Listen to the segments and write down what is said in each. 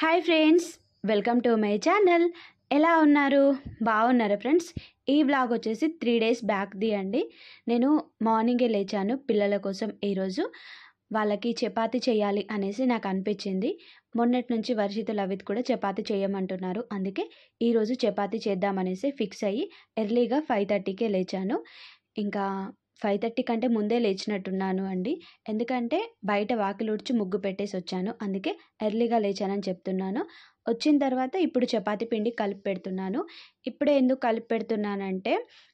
Hi friends welcome to my channel. ఎలా ఉన్నారు? బాగున్నారా ఫ్రెండ్స్? ఈ బ్లాగ్ వచ్చేసి త్రీ డేస్ బ్యాక్ది అండి. నేను మార్నింగే లేచాను పిల్లల కోసం ఈరోజు. వాళ్ళకి చపాతి చేయాలి అనేసి నాకు అనిపించింది. మొన్నటి నుంచి వర్షిత లవిత్ కూడా చపాతి చేయమంటున్నారు. అందుకే ఈరోజు చపాతి చేద్దామనేసి ఫిక్స్ అయ్యి ఎర్లీగా ఫైవ్ థర్టీకే లేచాను. ఇంకా ఫైవ్ థర్టీ కంటే ముందే లేచినట్టున్నాను అండి. ఎందుకంటే బయట వాకిలి ఉడిచి ముగ్గు పెట్టేసి వచ్చాను. అందుకే ఎర్లీగా లేచానని చెప్తున్నాను. వచ్చిన తర్వాత ఇప్పుడు చపాతీ పిండి కలిపి పెడుతున్నాను. ఇప్పుడే ఎందుకు కలిపి పెడుతున్నానంటే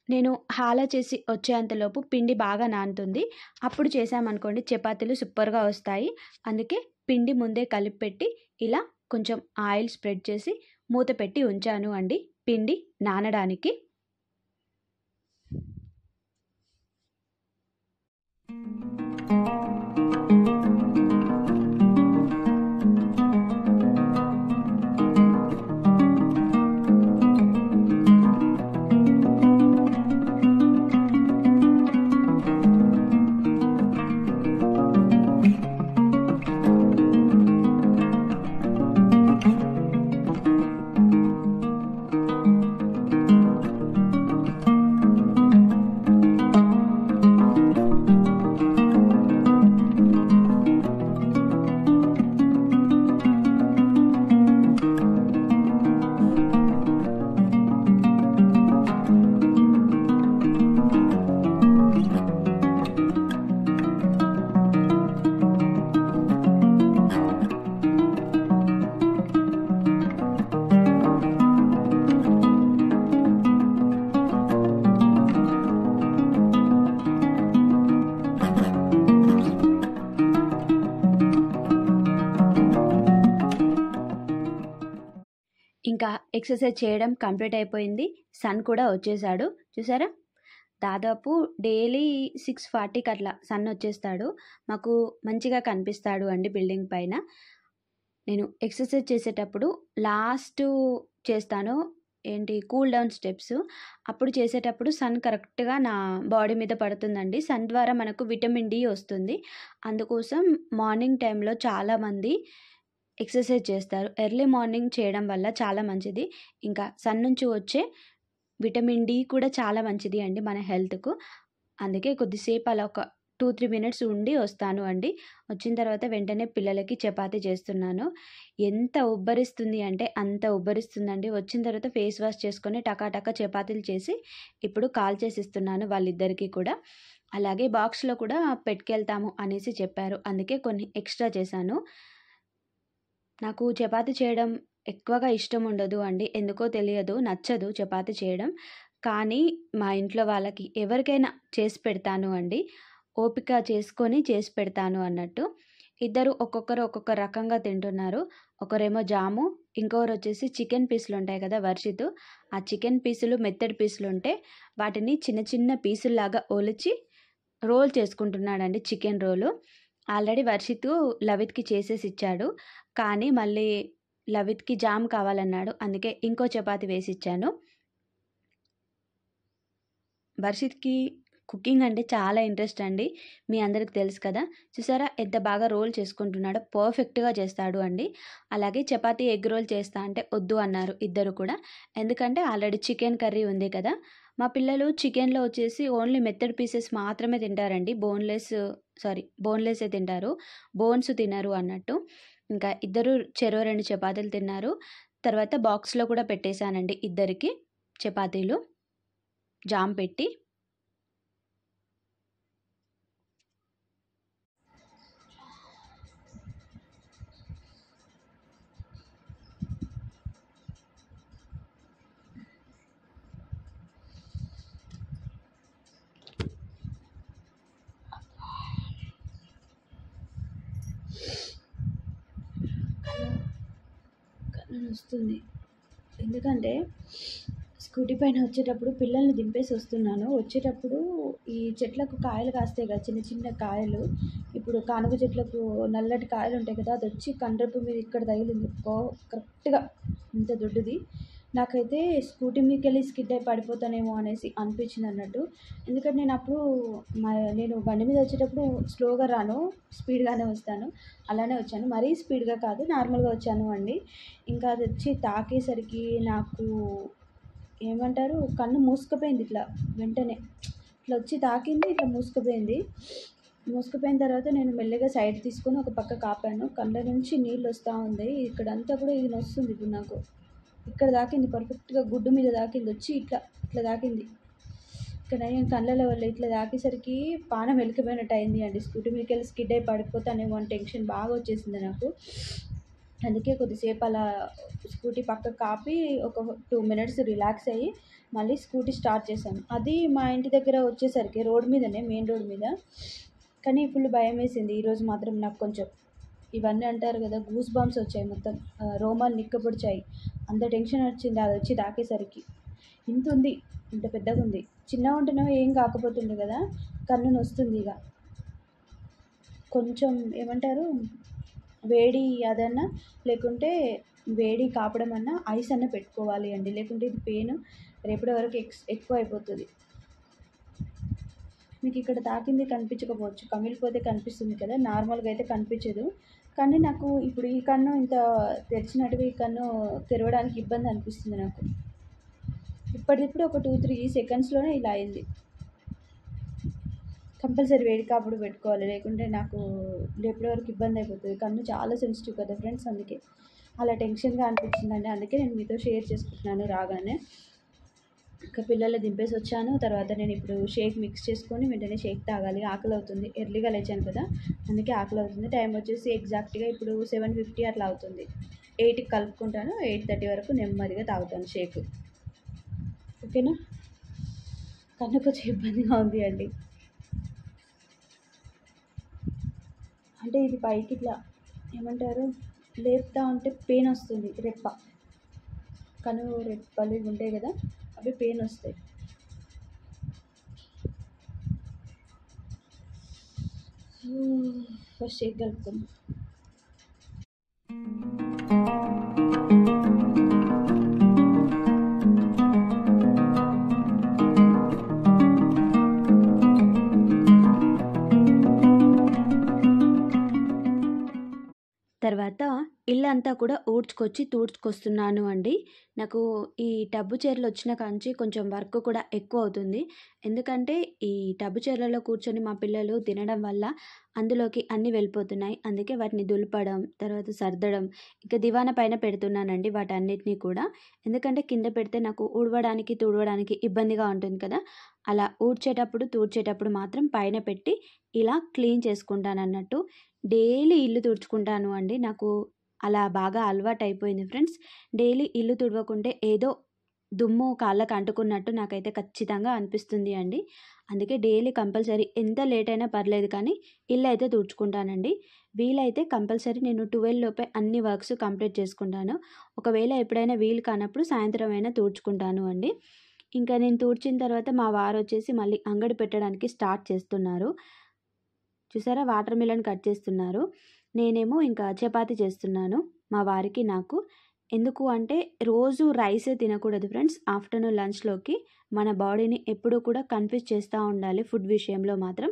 నేను హాలా చేసి వచ్చేంతలోపు పిండి బాగా నానుతుంది. అప్పుడు చేసామనుకోండి చపాతీలు సూపర్గా వస్తాయి. అందుకే పిండి ముందే కలిపి పెట్టి ఇలా కొంచెం ఆయిల్ స్ప్రెడ్ చేసి మూత పెట్టి ఉంచాను అండి. పిండి నానడానికి. Thank you. ఇంకా ఎక్సర్సైజ్ చేయడం కంప్లీట్ అయిపోయింది. సన్ కూడా వచ్చేసాడు. చూసారా? దాదాపు డైలీ సిక్స్ ఫార్టీకి అట్లా సన్ వచ్చేస్తాడు. మాకు మంచిగా కనిపిస్తాడు అండి బిల్డింగ్ పైన. నేను ఎక్సర్సైజ్ చేసేటప్పుడు లాస్ట్ చేస్తాను. ఏంటి? కూల్ డౌన్ స్టెప్స్ అప్పుడు చేసేటప్పుడు సన్ కరెక్ట్గా నా బాడీ మీద పడుతుందండి. సన్ ద్వారా మనకు విటమిన్ డి వస్తుంది. అందుకోసం మార్నింగ్ టైంలో చాలామంది ఎక్సర్సైజ్ చేస్తారు. ఎర్లీ మార్నింగ్ చేయడం వల్ల చాలా మంచిది. ఇంకా సన్ నుంచి వచ్చే విటమిన్ డి కూడా చాలా మంచిది అండి మన హెల్త్కు. అందుకే కొద్దిసేపు అలా ఒక టూ త్రీ మినిట్స్ ఉండి వస్తాను అండి. వచ్చిన తర్వాత వెంటనే పిల్లలకి చపాతి చేస్తున్నాను. ఎంత ఉబ్బరిస్తుంది అంటే అంత ఉబ్బరిస్తుందండి. వచ్చిన తర్వాత ఫేస్ వాష్ చేసుకొని టకాటకా చపాతీలు చేసి ఇప్పుడు కాల్ చేసిస్తున్నాను వాళ్ళిద్దరికీ కూడా. అలాగే బాక్స్లో కూడా పెట్టుకెళ్తాము అనేసి చెప్పారు. అందుకే కొన్ని ఎక్స్ట్రా చేశాను. నాకు చపాతి చేయడం ఎక్కువగా ఇష్టం ఉండదు అండి. ఎందుకో తెలియదు నచ్చదు చపాతి చేయడం. కానీ మా ఇంట్లో వాళ్ళకి ఎవరికైనా చేసి పెడతాను అండి. ఓపిక చేసుకొని చేసి పెడతాను అన్నట్టు. ఇద్దరు ఒక్కొక్కరు ఒక్కొక్క రకంగా తింటున్నారు. ఒకరేమో జాము ఇంకొకరు వచ్చేసి చికెన్ పీసులు ఉంటాయి కదా వర్షితు. ఆ చికెన్ పీసులు మెత్తడి పీసులు ఉంటే వాటిని చిన్న చిన్న పీసుల్లాగా ఒలిచి రోల్ చేసుకుంటున్నాడండి చికెన్ రోలు. ఆల్రెడీ వర్షితు లవిత్కి చేసేసి ఇచ్చాడు కానీ మళ్ళీ లవిత్కి జామ్ కావాలన్నాడు. అందుకే ఇంకో చపాతి వేసి ఇచ్చాను వర్షిత్కి కుకింగ్ అంటే చాలా ఇంట్రెస్ట్ అండి. మీ అందరికి తెలుసు కదా. చూసారా? ఎంత బాగా రోల్ చేసుకుంటున్నాడో. పర్ఫెక్ట్గా చేస్తాడు అండి. అలాగే చపాతీ ఎగ్ రోల్ చేస్తా అంటే వద్దు అన్నారు ఇద్దరు కూడా. ఎందుకంటే ఆల్రెడీ చికెన్ కర్రీ ఉంది కదా. మా పిల్లలు చికెన్లో వచ్చేసి ఓన్లీ మెత్తడ్ పీసెస్ మాత్రమే తింటారండి. బోన్లెస్ సారీ బోన్లెస్ తింటారు. బోన్స్ తినరు అన్నట్టు. ఇంకా ఇద్దరు చెరో రెండు చపాతీలు తిన్నారు. తర్వాత బాక్స్లో కూడా పెట్టేశానండి ఇద్దరికి చపాతీలు. జామ్ పెట్టి వస్తుంది. ఎందుకంటే స్కూటీ పైన వచ్చేటప్పుడు పిల్లల్ని దింపేసి వస్తున్నాను. వచ్చేటప్పుడు ఈ చెట్లకు కాయలు కాస్తాయి కదా చిన్న చిన్న కాయలు. ఇప్పుడు కానుక చెట్లకు నల్లటి కాయలు ఉంటాయి కదా అది వచ్చి కండ్రపు మీద ఇక్కడ తగిలింది. కరెక్ట్గా ఇంత దొడ్డుది. నాకైతే స్కూటీ మీదకి వెళ్ళి స్కిడ్ అయి పడిపోతానేమో అనేసి అనిపించింది అన్నట్టు. ఎందుకంటే నేను అప్పుడు మా నేను బండి మీద వచ్చేటప్పుడు స్లోగా రాను స్పీడ్గానే వస్తాను. అలానే వచ్చాను. మరీ స్పీడ్గా కాదు నార్మల్గా వచ్చాను అండి. ఇంకా అది వచ్చి తాకేసరికి నాకు ఏమంటారు కన్ను మూసుకుపోయింది ఇట్లా వెంటనే. ఇట్లా వచ్చి తాకింది ఇట్లా మూసుకుపోయింది. మూసుకుపోయిన తర్వాత నేను మెల్లగా సైడ్ తీసుకొని ఒక పక్క కాపాను. కళ్ళ నుంచి నీళ్ళు వస్తూ ఉంది. ఇక్కడంతా కూడా ఇది వస్తుంది ఇప్పుడు నాకు. ఇక్కడ దాకింది పర్ఫెక్ట్గా గుడ్డు మీద దాకింది వచ్చి ఇట్లా ఇట్లా దాకింది. ఇక్కడ నేను వల్ల ఇట్లా దాకేసరికి పానం వెలికిపోయినట్టు అయింది అండి. స్కూటీ మీదకి వెళ్ళి స్కిడ్ అయి పడిపోతానేమో అని టెన్షన్ బాగా వచ్చేసింది నాకు. అందుకే కొద్దిసేపు అలా స్కూటీ పక్కకు కాపి ఒక టూ మినిట్స్ రిలాక్స్ అయ్యి మళ్ళీ స్కూటీ స్టార్ట్ చేశాను. అది మా ఇంటి దగ్గర వచ్చేసరికి రోడ్ మీదనే మెయిన్ రోడ్ మీద. కానీ ఫుల్ భయం వేసింది ఈరోజు మాత్రం నాకు కొంచెం ఇవన్నీ అంటారు కదా గూస్ బాంబ్స్ వచ్చాయి మొత్తం. రోమాలు నిక్కపొడిచాయి అంత టెన్షన్ వచ్చింది అది వచ్చి తాకేసరికి. ఇంత ఉంది ఇంత పెద్దగా ఉంది. చిన్నగా ఉంటేనేమో ఏం కాకపోతుండే కదా కన్ను నొస్తుంది ఇక. కొంచెం ఏమంటారు వేడి అదన్నా లేకుంటే వేడి కాపడం అన్నా ఐస్ అన్న పెట్టుకోవాలి అండి. లేకుంటే ఇది పెయిన్ రేపటి వరకు ఎక్స్ ఎక్కువ అయిపోతుంది. మీకు ఇక్కడ తాకింది కనిపించకపోవచ్చు. కమిలిపోతే కనిపిస్తుంది కదా నార్మల్గా అయితే కనిపించదు. కానీ నాకు ఇప్పుడు ఈ కన్ను ఇంత తెరిచినట్టుగా ఈ కన్ను తెరవడానికి ఇబ్బంది అనిపిస్తుంది నాకు. ఇప్పటికిప్పుడు ఒక టూ త్రీ సెకండ్స్లోనే ఇలా అయింది. కంపల్సరీ వేడి కాపుడు పెట్టుకోవాలి. లేకుంటే నాకు రేపటి వరకు ఇబ్బంది అయిపోతుంది. కన్ను చాలా సెన్సిటివ్ కదా ఫ్రెండ్స్ అందుకే. అలా టెన్షన్గా అనిపించిందండి. అందుకే నేను మీతో షేర్ చేసుకుంటున్నాను రాగానే. ఇంకా పిల్లలు దింపేసి వచ్చాను తర్వాత నేను ఇప్పుడు షేక్ మిక్స్ చేసుకొని వెంటనే షేక్ తాగాలి. ఆకలి అవుతుంది ఎర్లీగా లేచాను కదా అందుకే ఆకలి అవుతుంది టైం వచ్చేసి ఎగ్జాక్ట్గా ఇప్పుడు సెవెన్ ఫిఫ్టీ అట్లా అవుతుంది. ఎయిట్కి కలుపుకుంటాను. ఎయిట్ థర్టీ వరకు నెమ్మదిగా తాగుతాను షేక్. ఓకేనా? కన్ను కొంచెం ఇబ్బందిగా ఉంది అండి. అంటే ఇది పైకి ఇట్లా ఏమంటారు? లేపుతా ఉంటే పెయిన్ వస్తుంది. రెప్ప. కను రెప్పలు ఉంటాయి కదా అవి పెయిన్ వస్తాయి ఫస్ట్ షేక్ కలుపుకుందాం తర్వాత ఇల్లంతా కూడా ఊడ్చుకొచ్చి తూడ్చుకొస్తున్నాను అండి. నాకు ఈ టబ్బు చీరలు వచ్చిన కాంచి కొంచెం వర్క్ కూడా ఎక్కువ అవుతుంది. ఎందుకంటే ఈ టబ్బు చీరలలో కూర్చొని మా పిల్లలు తినడం వల్ల అందులోకి అన్నీ వెళ్ళిపోతున్నాయి. అందుకే వాటిని దులపడం తర్వాత సర్దడం ఇంకా దివాన పైన పెడుతున్నానండి వాటన్నిటిని కూడా. ఎందుకంటే కింద పెడితే నాకు ఊడవడానికి తుడవడానికి ఇబ్బందిగా ఉంటుంది కదా. అలా ఊడ్చేటప్పుడు తూడ్చేటప్పుడు మాత్రం పైన పెట్టి ఇలా క్లీన్ చేసుకుంటాను అన్నట్టు డైలీ ఇల్లు తుడుచుకుంటాను అండి. నాకు అలా బాగా అలవాటు అయిపోయింది ఫ్రెండ్స్. డైలీ ఇల్లు తుడవకుంటే ఏదో దుమ్ము కాళ్ళకు అంటుకున్నట్టు నాకైతే ఖచ్చితంగా అనిపిస్తుంది అండి. అందుకే డైలీ కంపల్సరీ ఎంత లేట్ అయినా పర్లేదు కానీ ఇల్లు అయితే తుడుచుకుంటానండి. వీలైతే కంపల్సరీ నేను ట్వెల్వ్ లోపే అన్ని వర్క్స్ కంప్లీట్ చేసుకుంటాను. ఒకవేళ ఎప్పుడైనా వీలు కానప్పుడు సాయంత్రం అయినా తుడుచుకుంటాను అండి. ఇంకా నేను తుడిచిన తర్వాత మా వారు వచ్చేసి మళ్ళీ అంగడి పెట్టడానికి స్టార్ట్ చేస్తున్నారు. చూసారా? వాటర్ మిలన్ కట్ చేస్తున్నారు. నేనేమో ఇంకా చపాతీ చేస్తున్నాను. మా వారికి నాకు. ఎందుకు అంటే రోజు రైసే తినకూడదు ఫ్రెండ్స్. ఆఫ్టర్నూన్ లంచ్లోకి మన బాడీని ఎప్పుడూ కూడా కన్ఫ్యూజ్ చేస్తూ ఉండాలి ఫుడ్ విషయంలో మాత్రం.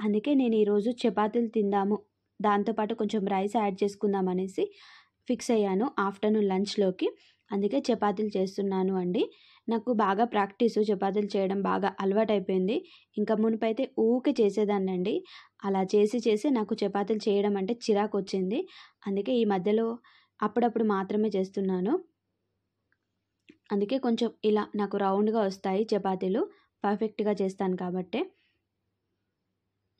అందుకే నేను ఈరోజు చపాతీలు తిందాము. దాంతోపాటు కొంచెం రైస్ యాడ్ చేసుకుందాం అనేసి ఫిక్స్ అయ్యాను ఆఫ్టర్నూన్ లంచ్లోకి. అందుకే చపాతీలు చేస్తున్నాను అండి. నాకు బాగా ప్రాక్టీస్ చపాతీలు చేయడం బాగా అలవాటైపోయింది. ఇంకా మునుపైతే ఊకే చేసేదాన్ని అండి అలా చేసి చేసి నాకు చపాతీలు చేయడం అంటే చిరాకు వచ్చింది అందుకే ఈ మధ్యలో అప్పుడప్పుడు మాత్రమే చేస్తున్నాను. అందుకే కొంచెం ఇలా నాకు రౌండ్గా వస్తాయి చపాతీలు. పర్ఫెక్ట్గా చేస్తాను కాబట్టే.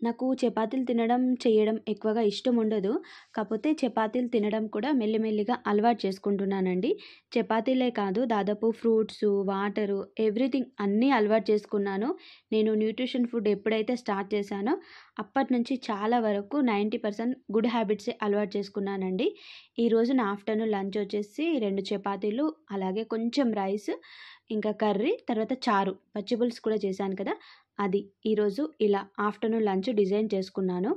నాకు చపాతీలు తినడం చేయడం ఎక్కువగా ఇష్టం ఉండదు కాకపోతే చపాతీలు తినడం కూడా మెల్లిమెల్లిగా అలవాటు చేసుకుంటున్నానండి. చపాతీలే కాదు దాదాపు ఫ్రూట్స్ వాటరు ఎవ్రీథింగ్ అన్నీ అలవాటు చేసుకున్నాను. నేను న్యూట్రిషన్ ఫుడ్ ఎప్పుడైతే స్టార్ట్ చేశానో అప్పటి నుంచి చాలా వరకు నైంటీ పర్సెంట్ గుడ్ హ్యాబిట్సే అలవాటు చేసుకున్నానండి. ఈరోజు నా ఆఫ్టర్నూన్ లంచ్ వచ్చేసి రెండు చపాతీలు అలాగే కొంచెం రైస్ ఇంకా కర్రీ తర్వాత చారు పచ్చిపులుసు కూడా చేశాను కదా. అది. ఈరోజు ఇలా ఆఫ్టర్నూన్ లంచ్ డిజైన్ చేసుకున్నాను.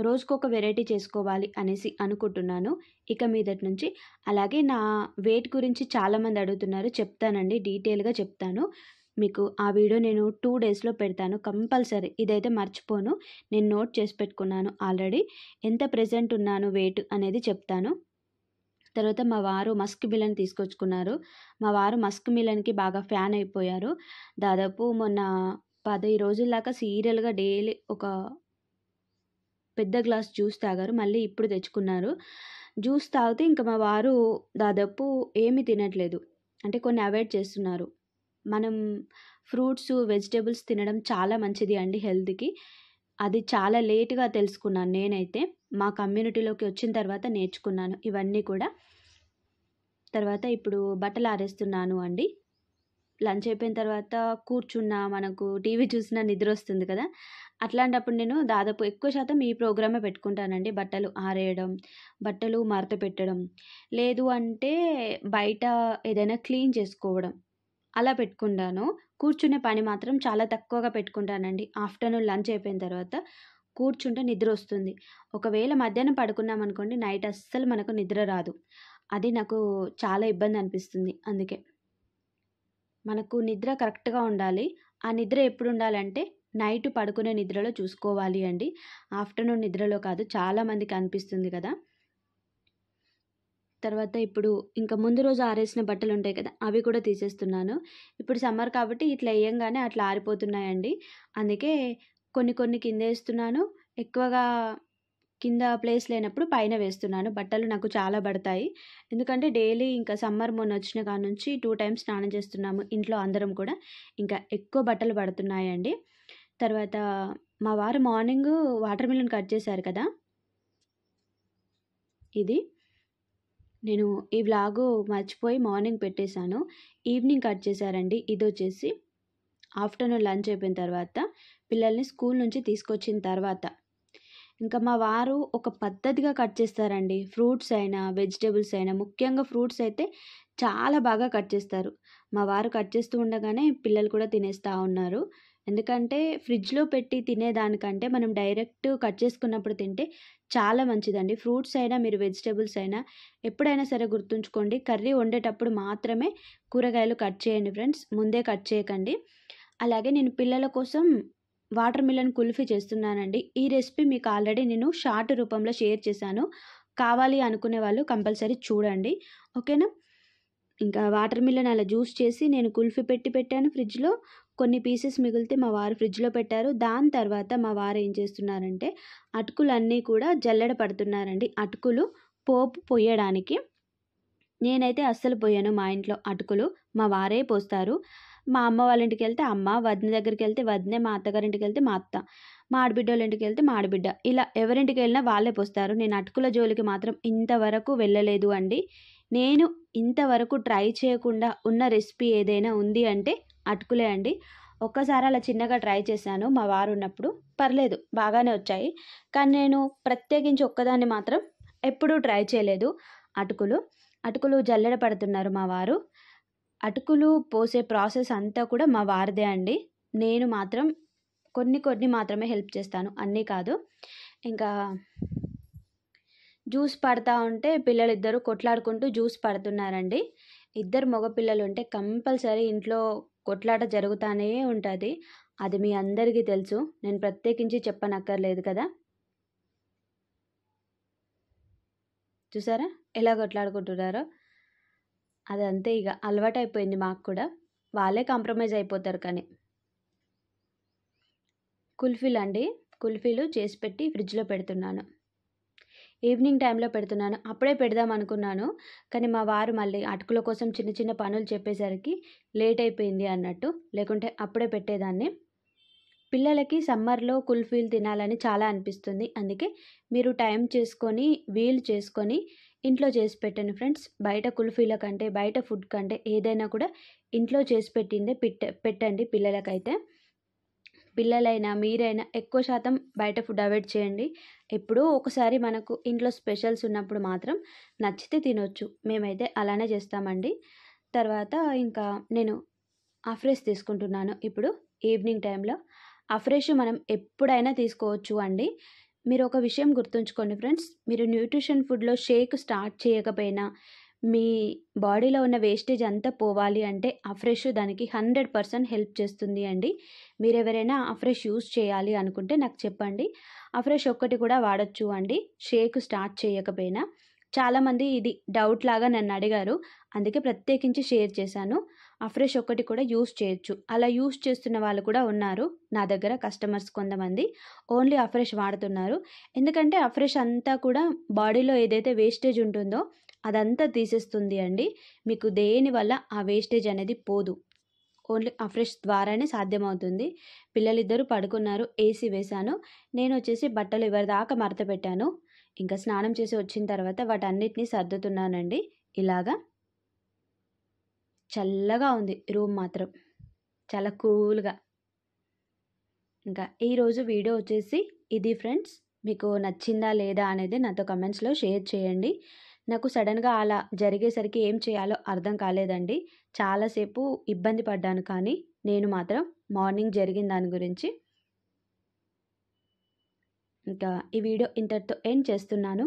రోజుకొక వెరైటీ చేసుకోవాలి అనేసి అనుకుంటున్నాను. ఇక మీదటి నుంచి అలాగే నా వెయిట్ గురించి చాలామంది అడుగుతున్నారు. చెప్తానండి డీటెయిల్గా చెప్తాను. మీకు ఆ వీడియో నేను టూ డేస్లో పెడతాను. కంపల్సరీ. ఇదైతే మర్చిపోను. నేను నోట్ చేసి పెట్టుకున్నాను ఆల్రెడీ. ఎంత ప్రజెంట్ ఉన్నాను వెయిట్ అనేది చెప్తాను. తర్వాత మా వారు మస్క్ మిలన్ తీసుకొచ్చుకున్నారు. మా వారు మస్క్ మిలన్కి బాగా ఫ్యాన్ అయిపోయారు. దాదాపు మొన్న పది రోజుల దాకా సీరియల్గా డైలీ ఒక పెద్ద గ్లాస్ జ్యూస్ తాగారు. మళ్ళీ ఇప్పుడు తెచ్చుకున్నారు. జ్యూస్ తాగితే ఇంకా మా వారు దాదాపు ఏమీ తినట్లేదు. అంటే కొన్ని అవాయిడ్ చేస్తున్నారు. మనం ఫ్రూట్స్ వెజిటేబుల్స్ తినడం చాలా మంచిది అండి హెల్త్కి. అది చాలా లేట్గా తెలుసుకున్నాను నేనైతే. మా కమ్యూనిటీలోకి వచ్చిన తర్వాత నేర్చుకున్నాను ఇవన్నీ కూడా. తర్వాత ఇప్పుడు బట్టలు ఆరేస్తున్నాను అండి. లంచ్ అయిపోయిన తర్వాత కూర్చున్నా మనకు టీవీ చూసినా నిద్ర వస్తుంది కదా. అట్లాంటప్పుడు నేను దాదాపు ఎక్కువ శాతం ఈ ప్రోగ్రామే పెట్టుకుంటానండి. బట్టలు ఆరేయడం బట్టలు మరత పెట్టడం. లేదు అంటే బయట ఏదైనా క్లీన్ చేసుకోవడం అలా పెట్టుకుంటాను. కూర్చునే పని మాత్రం చాలా తక్కువగా పెట్టుకుంటానండి. ఆఫ్టర్నూన్ లంచ్ అయిపోయిన తర్వాత కూర్చుంటే నిద్ర వస్తుంది. ఒకవేళ మధ్యాహ్నం పడుకున్నాం అనుకోండి నైట్ అస్సలు మనకు నిద్ర రాదు. అది నాకు చాలా ఇబ్బంది అనిపిస్తుంది. అందుకే మనకు నిద్ర కరెక్ట్గా ఉండాలి. ఆ నిద్ర ఎప్పుడు ఉండాలంటే నైట్ పడుకునే నిద్రలో చూసుకోవాలి అండి. ఆఫ్టర్నూన్ నిద్రలో కాదు చాలామందికి అనిపిస్తుంది కదా. తర్వాత ఇప్పుడు ఇంకా ముందు రోజు ఆరేసిన బట్టలు ఉంటాయి కదా అవి కూడా తీసేస్తున్నాను. ఇప్పుడు సమ్మర్ కాబట్టి ఇట్లా వేయంగానే అట్లా ఆరిపోతున్నాయండి. అందుకే కొన్ని కొన్ని కింద వేస్తున్నాను. ఎక్కువగా కింద ప్లేస్ లేనప్పుడు పైన వేస్తున్నాను. బట్టలు నాకు చాలా పడతాయి. ఎందుకంటే డైలీ ఇంకా సమ్మర్ మొన్న వచ్చిన కాడ నుంచి టూ టైమ్స్ స్నానం చేస్తున్నాము ఇంట్లో అందరం కూడా. ఇంకా ఎక్కువ బట్టలు పడుతున్నాయండి. తర్వాత మా వారు మార్నింగ్ వాటర్ మిలన్ కట్ చేశారు కదా. ఇది నేను ఈ వ్లాగు మర్చిపోయి మార్నింగ్ పెట్టేశాను. ఈవినింగ్ కట్ చేశారండి. ఇది వచ్చేసి ఆఫ్టర్నూన్ లంచ్ అయిపోయిన తర్వాత పిల్లల్ని స్కూల్ నుంచి తీసుకొచ్చిన తర్వాత ఇంకా మా వారు ఒక పద్ధతిగా కట్ చేస్తారండి. ఫ్రూట్స్ అయినా వెజిటేబుల్స్ అయినా ముఖ్యంగా ఫ్రూట్స్ అయితే చాలా బాగా కట్ చేస్తారు. మా వారు కట్ చేస్తూ ఉండగానే పిల్లలు కూడా తినేస్తూ ఉన్నారు. ఎందుకంటే ఫ్రిడ్జ్లో పెట్టి తినేదానికంటే మనం డైరెక్ట్ కట్ చేసుకున్నప్పుడు తింటే చాలా మంచిదండి. ఫ్రూట్స్ అయినా మీరు వెజిటేబుల్స్ అయినా ఎప్పుడైనా సరే గుర్తుంచుకోండి. కర్రీ వండేటప్పుడు మాత్రమే కూరగాయలు కట్ చేయండి ఫ్రెండ్స్. ముందే కట్ చేయకండి. అలాగే నేను పిల్లల కోసం వాటర్ మిలన్ కుల్ఫీ చేస్తున్నానండి. ఈ రెసిపీ మీకు ఆల్రెడీ నేను షార్ట్ రూపంలో షేర్ చేశాను. కావాలి అనుకునే వాళ్ళు కంపల్సరీ చూడండి. ఓకేనా? ఇంకా వాటర్ మిలన్ అలా జ్యూస్ చేసి నేను కుల్ఫీ పెట్టి పెట్టాను ఫ్రిడ్జ్లో. కొన్ని పీసెస్ మిగిలితే మా వారు ఫ్రిడ్జ్లో పెట్టారు. దాని తర్వాత మా వారు ఏం చేస్తున్నారంటే అటుకులన్నీ కూడా జల్లెడ పడుతున్నారండి. అటుకులు పోపు పొయ్యడానికి. నేనైతే అస్సలు పోయాను మా ఇంట్లో అటుకులు. మా వారే పోస్తారు. మా అమ్మ వాళ్ళ ఇంటికి వెళ్తే అమ్మ వదిన దగ్గరికి వెళ్తే వదినే మా అత్తగారింటికి వెళ్తే మా అత్త మా ఆడబిడ్డ వాళ్ళ ఇంటికి వెళ్తే మా ఆడబిడ్డ. ఇలా ఎవరింటికి వెళ్ళినా వాళ్ళే పోస్తారు. నేను అటుకుల జోలికి మాత్రం ఇంతవరకు వెళ్ళలేదు అండి. నేను ఇంతవరకు ట్రై చేయకుండా ఉన్న రెసిపీ ఏదైనా ఉంది అంటే అటుకులే అండి. ఒక్కసారి అలా చిన్నగా ట్రై చేశాను. మా వారు ఉన్నప్పుడు పర్లేదు బాగానే వచ్చాయి. కానీ నేను ప్రత్యేకించి ఒక్కదాన్ని మాత్రం ఎప్పుడూ ట్రై చేయలేదు. అటుకులు అటుకులు జల్లెడ పడుతున్నారు మా వారు. అటుకులు పోసే ప్రాసెస్ అంతా కూడా మా వారిదే అండి. నేను మాత్రం కొన్ని కొన్ని మాత్రమే హెల్ప్ చేస్తాను అన్నీ కాదు. ఇంకా జ్యూస్ పడతా ఉంటే పిల్లలు ఇద్దరు కొట్లాడుకుంటూ జ్యూస్ పడుతున్నారండి. ఇద్దరు మగపిల్లలు ఉంటే కంపల్సరీ ఇంట్లో కొట్లాట జరుగుతూనే ఉంటుంది. అది మీ అందరికీ తెలుసు నేను ప్రత్యేకించి చెప్పనక్కర్లేదు కదా. చూసారా? ఎలా కొట్లాడుకుంటున్నారో? అదంతే ఇక అలవాటైపోయింది మాకు కూడా వాళ్ళే కాంప్రమైజ్ అయిపోతారు కానీ. కుల్ఫీలు అండి. కుల్ఫీలు చేసి పెట్టి ఫ్రిడ్జ్లో పెడుతున్నాను. ఈవినింగ్ టైంలో పెడుతున్నాను. అప్పుడే పెడదాం అనుకున్నాను. కానీ మా వారు మళ్ళీ అటుకుల కోసం చిన్న చిన్న పనులు చెప్పేసరికి లేట్ అయిపోయింది అన్నట్టు. లేకుంటే అప్పుడే పెట్టేదాన్ని. పిల్లలకి సమ్మర్లో కుల్ఫీలు తినాలని చాలా అనిపిస్తుంది. అందుకే మీరు టైం చేసుకొని వీలు చేసుకొని ఇంట్లో చేసి పెట్టండి ఫ్రెండ్స్. బయట కుల్ఫీల కంటే బయట ఫుడ్ కంటే ఏదైనా కూడా ఇంట్లో చేసి పెట్టిందే పెట్ట పెట్టండి పిల్లలకైతే. పిల్లలైనా మీరైనా ఎక్కువ శాతం బయట ఫుడ్ అవాయిడ్ చేయండి. ఎప్పుడూ ఒకసారి మనకు ఇంట్లో స్పెషల్స్ ఉన్నప్పుడు మాత్రం నచ్చితే తినొచ్చు. మేమైతే అలానే చేస్తామండి. తర్వాత ఇంకా నేను అఫ్రెష్ తీసుకుంటున్నాను. ఇప్పుడు ఈవినింగ్ టైంలో అఫ్రెష్ మనం ఎప్పుడైనా తీసుకోవచ్చు అండి. మీరు ఒక విషయం గుర్తుంచుకోండి ఫ్రెండ్స్. మీరు న్యూట్రిషన్ ఫుడ్లో షేక్ స్టార్ట్ చేయకపోయినా మీ బాడీలో ఉన్న వేస్టేజ్ అంతా పోవాలి అంటే ఆ ఫ్రెష్ దానికి హండ్రెడ్ పర్సెంట్ హెల్ప్ చేస్తుంది అండి. మీరు ఎవరైనా ఆ ఫ్రెష్ యూస్ చేయాలి అనుకుంటే నాకు చెప్పండి. ఆ ఫ్రెష్ ఒక్కటి కూడా వాడచ్చు అండి. షేక్ స్టార్ట్ చేయకపోయినా. చాలామంది ఇది డౌట్ లాగా నన్ను అడిగారు. అందుకే ప్రత్యేకించి షేర్ చేశాను. అఫ్రెష్ ఒకటి కూడా యూస్ చేయొచ్చు. అలా యూస్ చేస్తున్న వాళ్ళు కూడా ఉన్నారు. నా దగ్గర కస్టమర్స్ కొంతమంది. ఓన్లీ అఫ్రెష్ వాడుతున్నారు. ఎందుకంటే అఫ్రెష్ అంతా కూడా బాడీలో ఏదైతే వేస్టేజ్ ఉంటుందో అదంతా తీసేస్తుంది అండి. మీకు దేనివల్ల ఆ వేస్టేజ్ అనేది పోదు. ఓన్లీ అఫ్రెష్ ద్వారానే సాధ్యమవుతుంది. పిల్లలిద్దరూ పడుకున్నారు. ఏసీ వేశాను. నేను వచ్చేసి బట్టలు ఎవరిదాకా మడత పెట్టాను. ఇంకా స్నానం చేసి వచ్చిన తర్వాత వాటన్నిటిని సర్దుతున్నానండి. ఇలాగా చల్లగా ఉంది రూమ్ మాత్రం. చాలా కూల్గా. ఇంకా ఈరోజు వీడియో వచ్చేసి ఇది ఫ్రెండ్స్. మీకు నచ్చిందా లేదా అనేది నాతో కమెంట్స్లో షేర్ చేయండి. నాకు సడన్గా అలా జరిగేసరికి ఏం చేయాలో అర్థం కాలేదండి. చాలాసేపు ఇబ్బంది పడ్డాను కానీ నేను మాత్రం మార్నింగ్ జరిగిన దాని గురించి. ఇంకా ఈ వీడియో ఇంతటితో ఎండ్ చేస్తున్నాను.